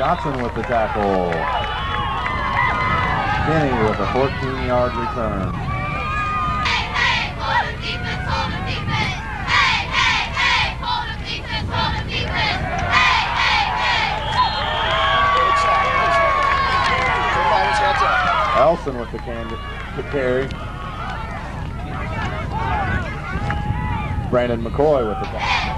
Johnson with the tackle. Kenny with a 14-yard return. Elson with the carry. Brandon McCoy with the tackle.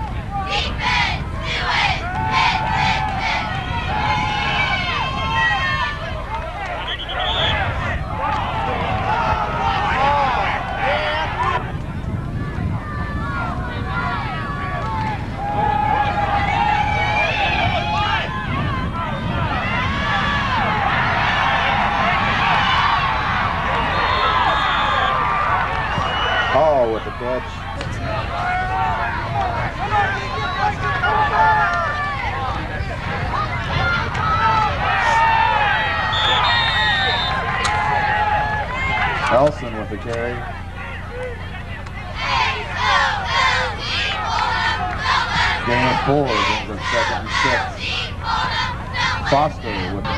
Hall with the catch. Elson with the carry. Gain of four brings them second and six. Foster with the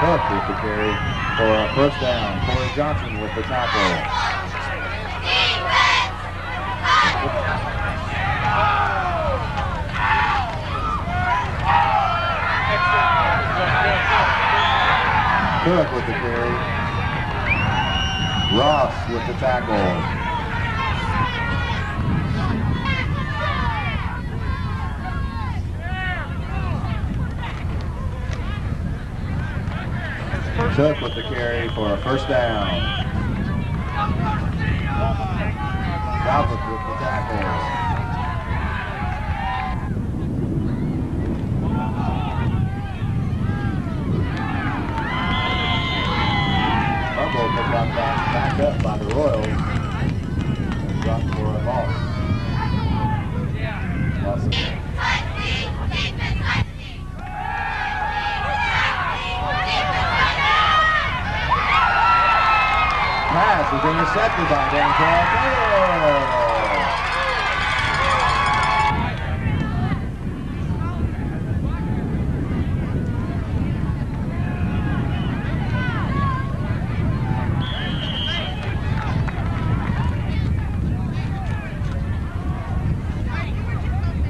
Cook with the carry for a first down. Corey Johnson with the tackle. Cook with the carry. Ross with the tackle. Cook with the carry for a first down. Southwick with the tackle. Back, up by the Royals. And dropped for a. Loss of pass is intercepted by Dantrell Taylor.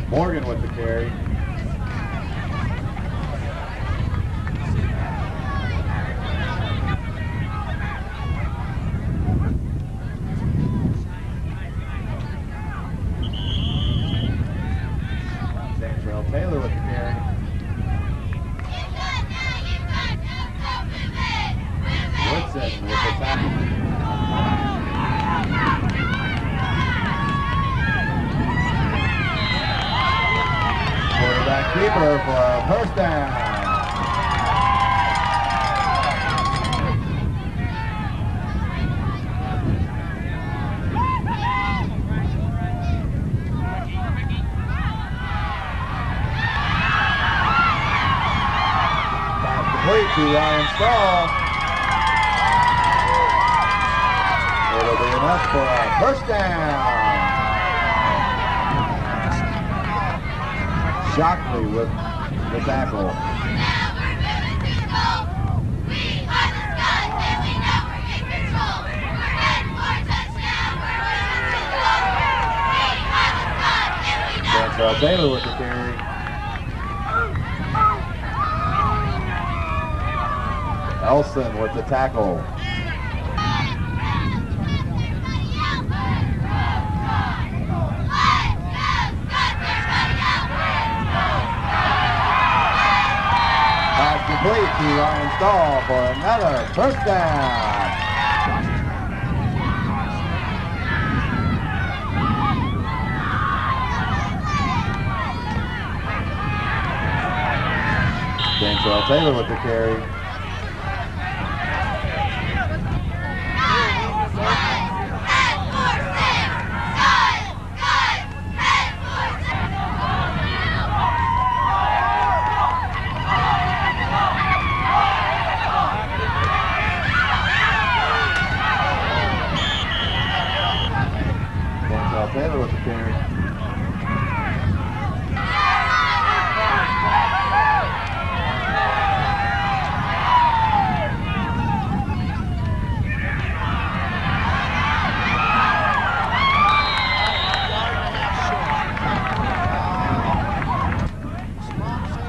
Morgan with the carry. Dantrell Taylor with the carry. Woodson with the tackle. Quarterback keeper for a first down. Pass complete to Ryan Stahl. It'll be enough for a first down. Shockley with the tackle. Dantrell Taylor uh, with the carry. Elson with the tackle. Complete to Ryan Stahl for another first down. Dantrell Taylor with the carry.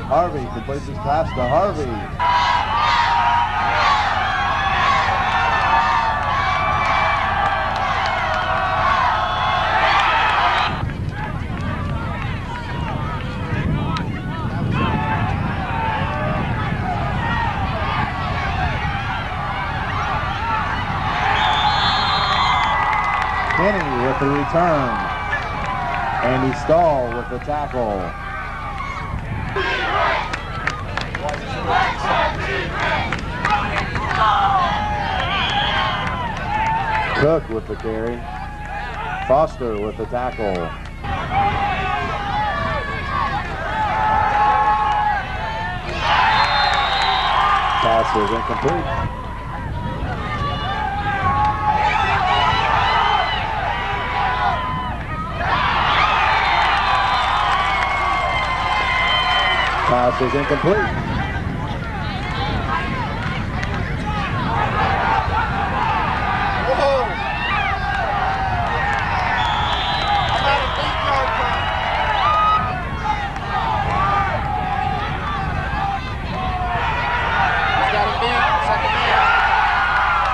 Races past to Harvey. Kenny with the return. Andy Stahl with the tackle. Cook with the carry. Foster with the tackle. Pass is incomplete. Pass is incomplete.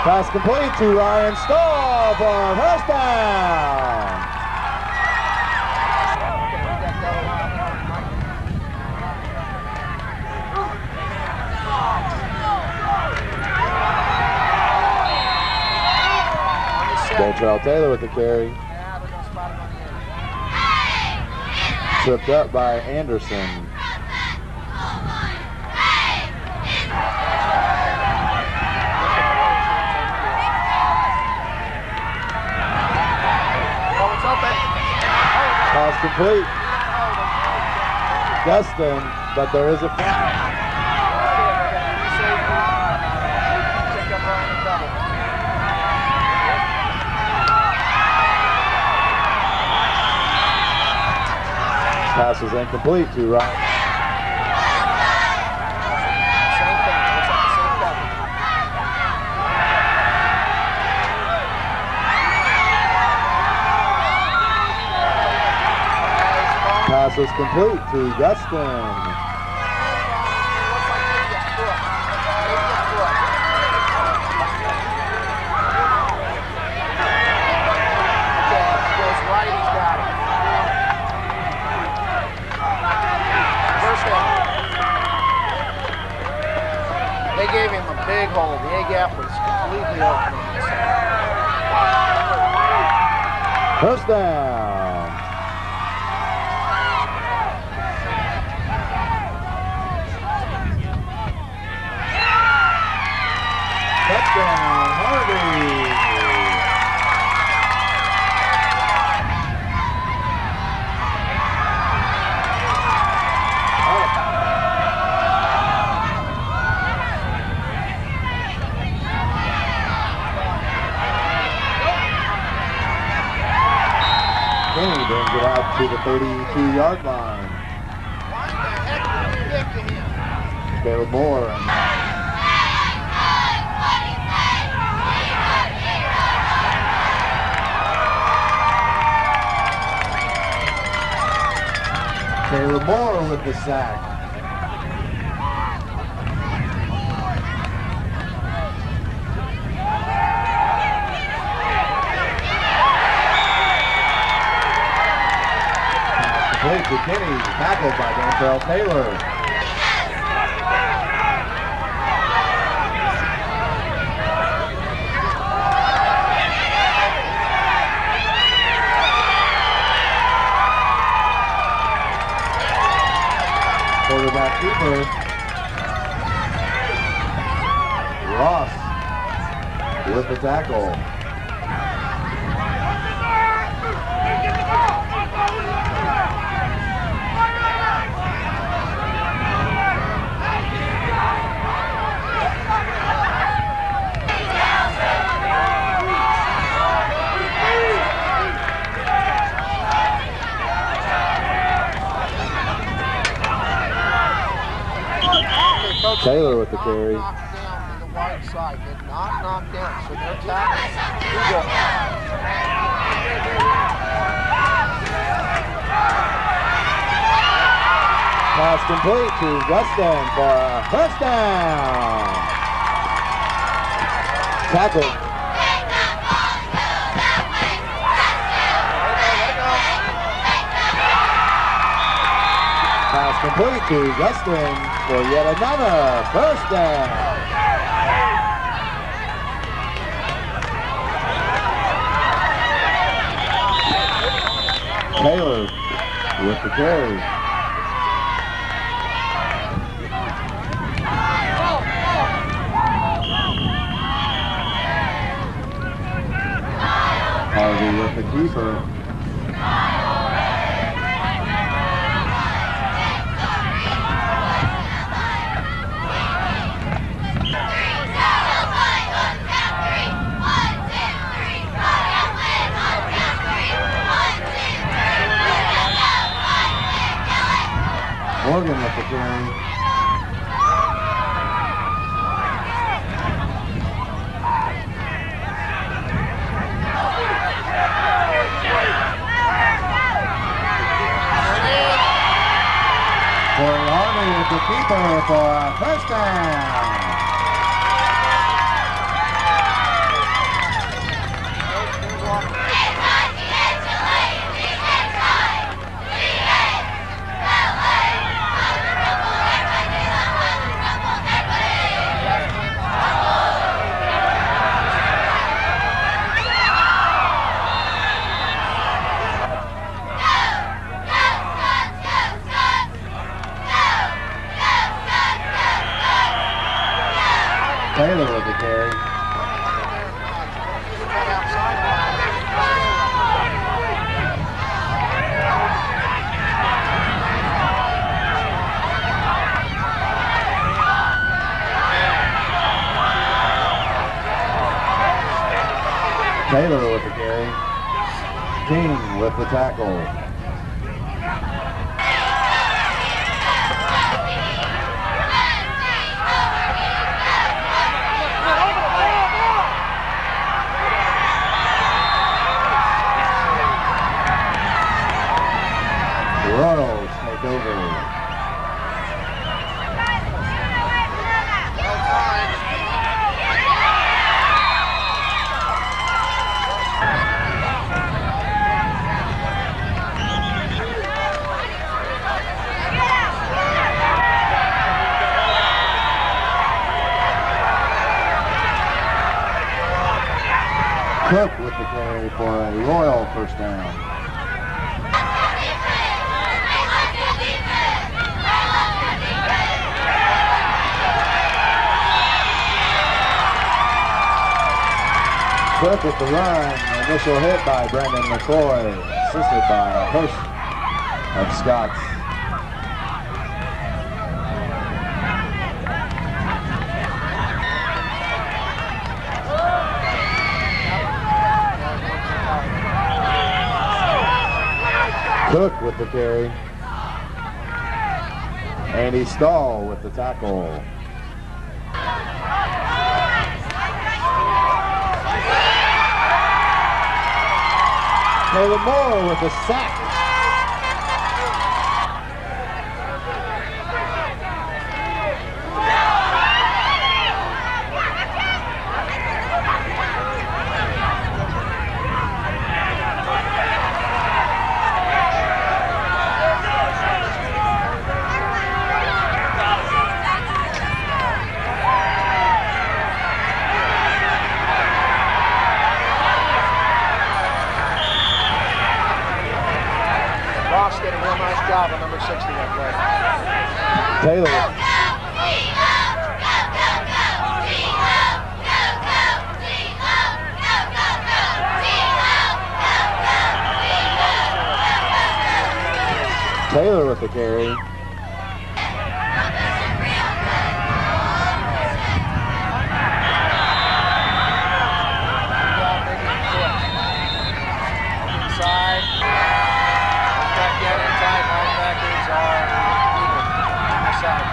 Pass complete to Ryan Stahl for first down. Dontrell Taylor with the carry. Tripped up by Anderson. Pass complete. Dustin, but there is a pass is incomplete to Ryan. Pass is complete to Dustin. They gave him a big hole. The A gap was completely open. First down. Brings it out to the 32-yard line. Caleb Moore. Caleb Moore with the sack. Kenny, tackled by Dontrell Taylor. Quarterback keeper. Ross with the tackle. Taylor with the carry. Knocked down to the right side. Did not knock down. So they're Pass complete to Gustin for a first down. Tackle. Pass complete to Gustin for yet another first down. Taylor with the carry. Harvey with the keeper. Morgan with the carry. Harvey with the keeper for a first down. Taylor with the carry. Taylor with the carry. With the tackle. The Royals take over. Cook with the carry for a Royal first down. Cook with the run. Initial hit by Brendan McCoy, assisted by a push of Scott's. Cook with the carry. Andy Stahl with the tackle. Taylor Moore with a sack. Taylor. Taylor with the carry. Inside. Back down inside. Linebackers are Eagle. Inside.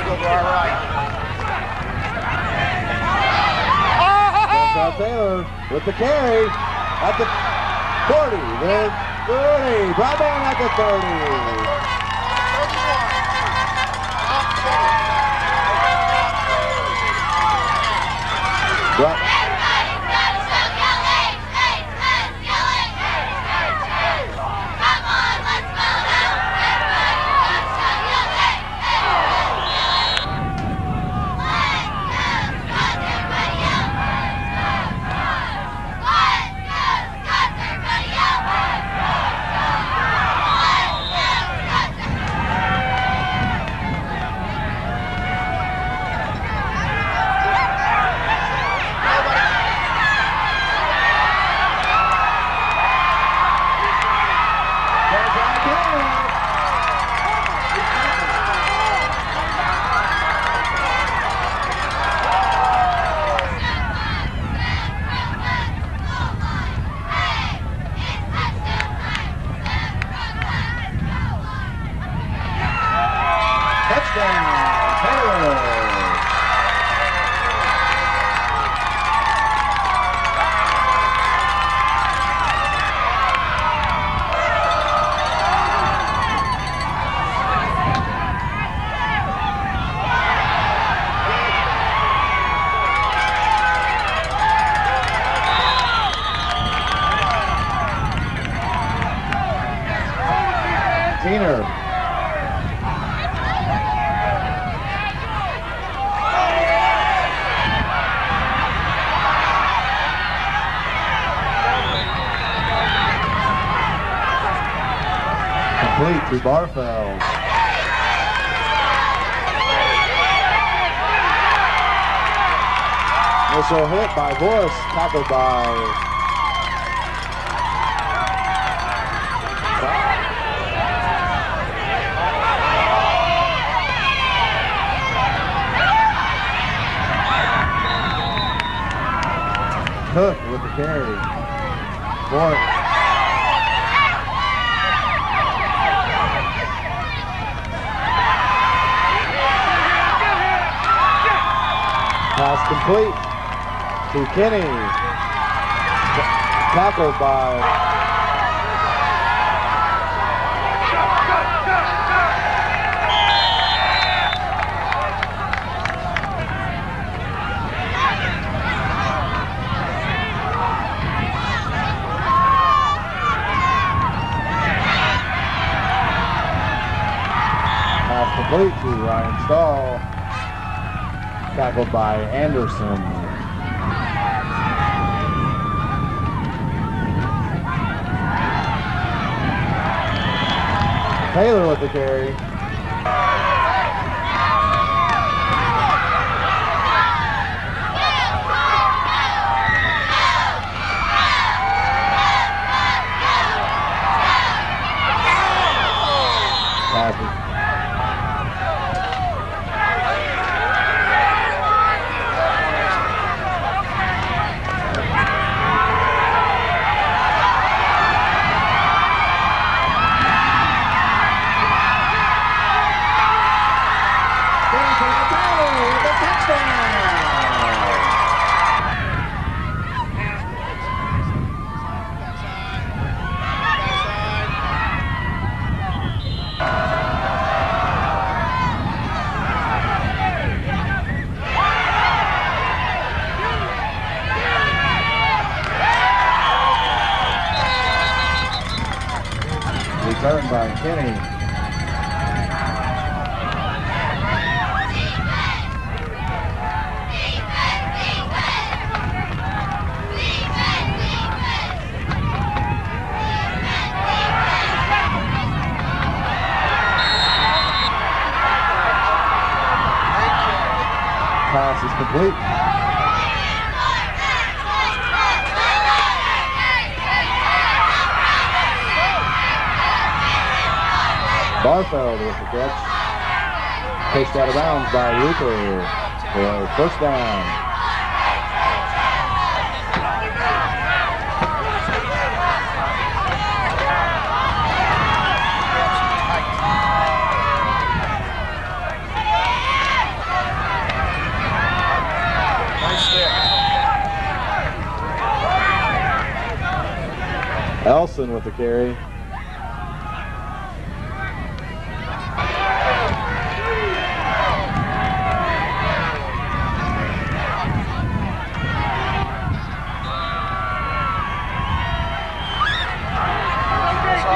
Eagle to our right. Chantel Taylor with the carry. At the 40, the 30, brought down at the 30. 31. Brought Touchdown, Taylor. Teener. Complete to Barfeld. Initial hit by Voice, tackled by Cook with the carry. Boy. Pass complete to Kenny. Tackled by complete to Ryan Stahl. Tackled by Anderson. Taylor with the carry. Passes. Taylor with a touchdown. Returned by Kenny. Pass is complete. Barfeld with the catch. Pushed out of bounds by Rupert for first down. Nice. Elson with the carry.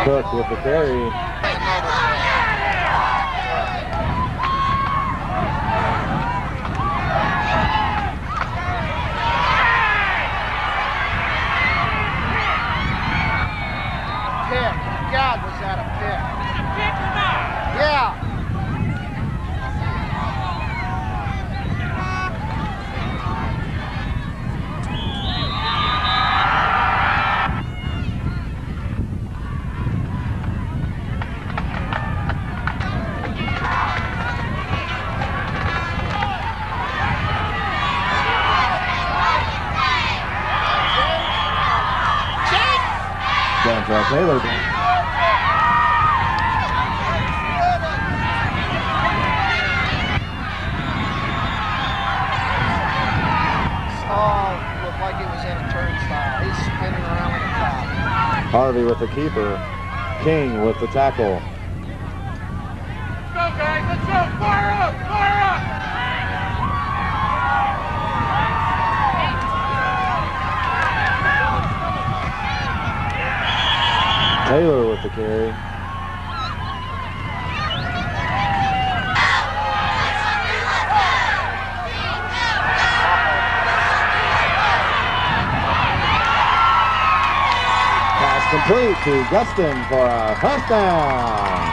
Cook with the carry. With the keeper. King with the tackle. Let's go, guys. Let's go. Fire up. Fire up. Taylor with the carry. Pass complete to Gustin for a the carry.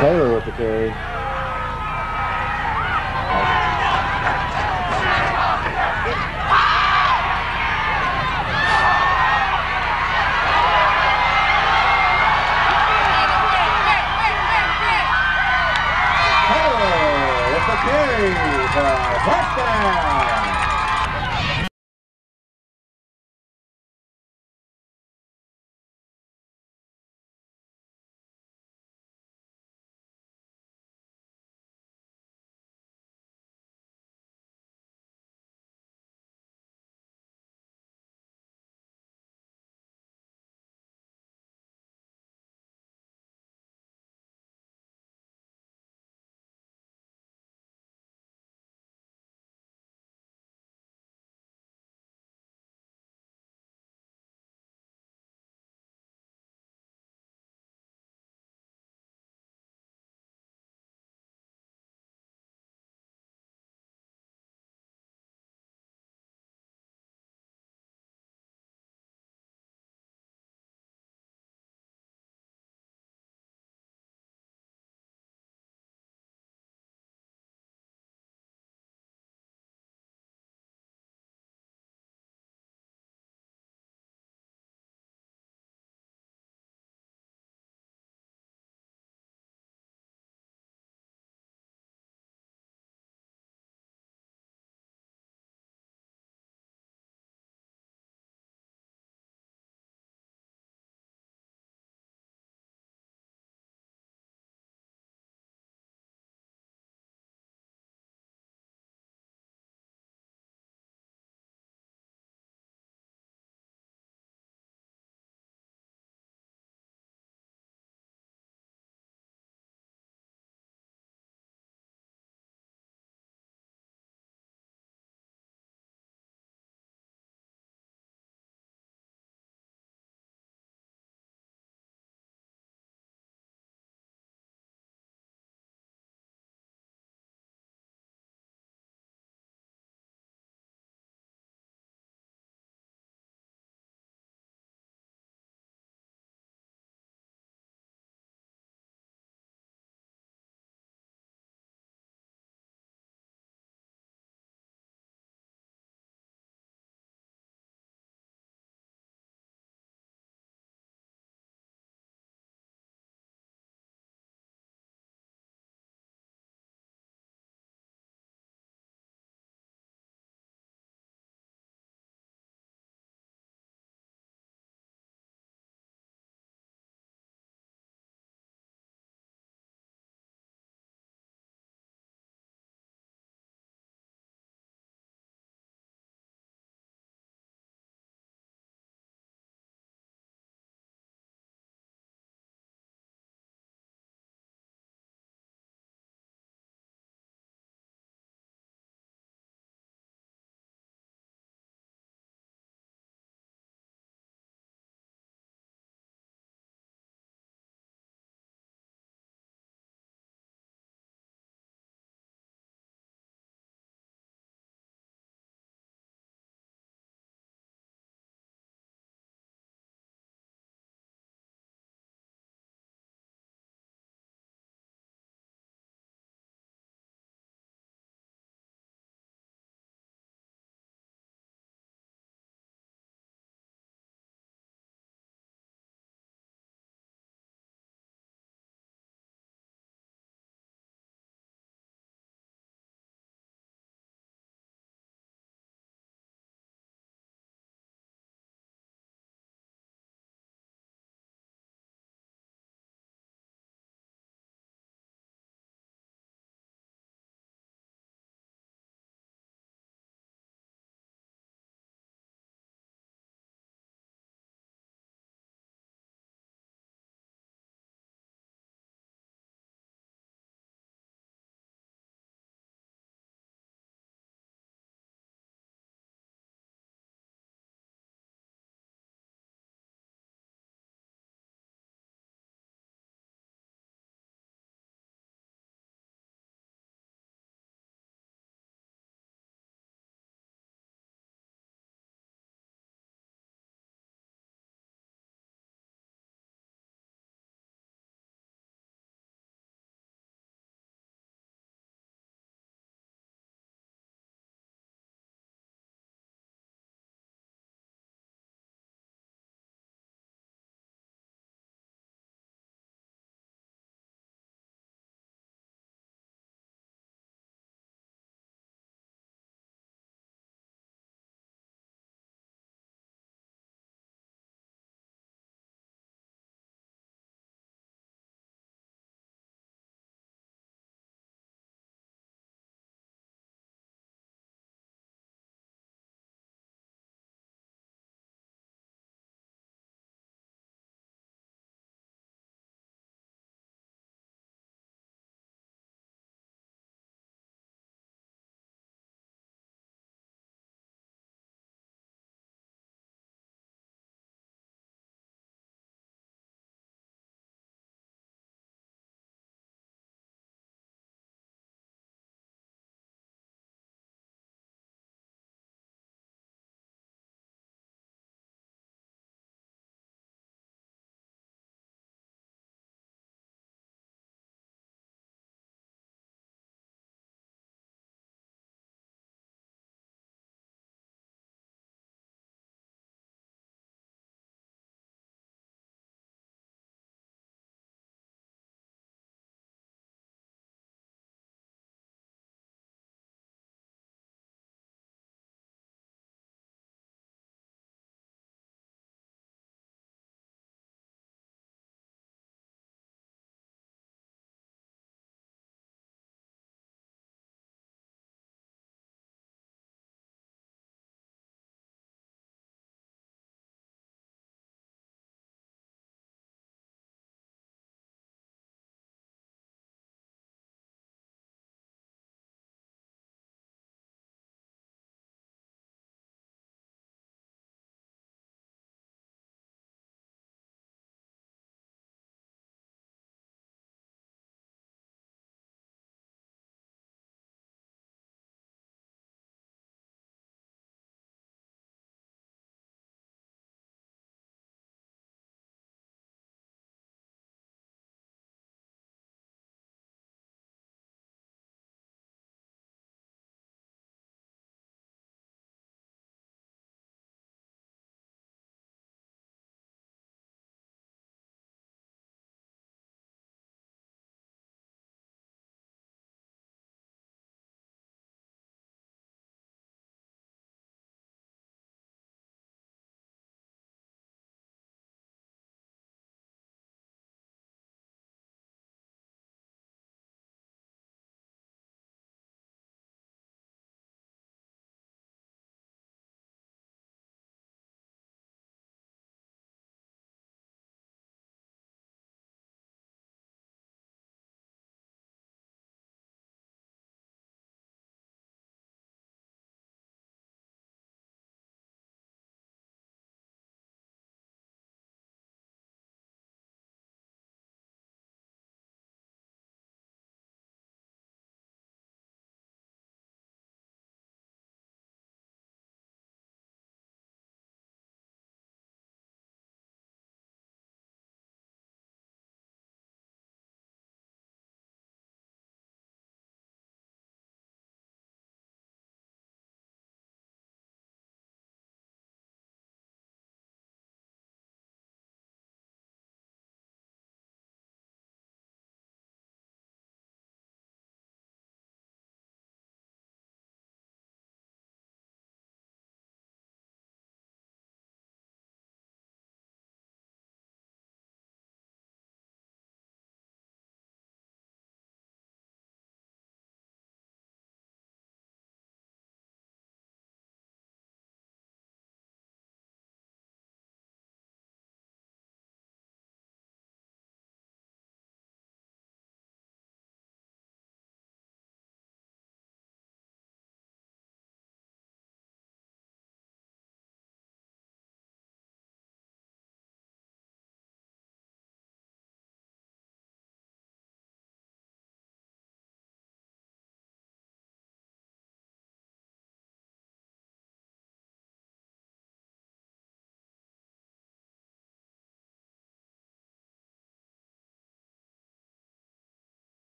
Taylor with the carry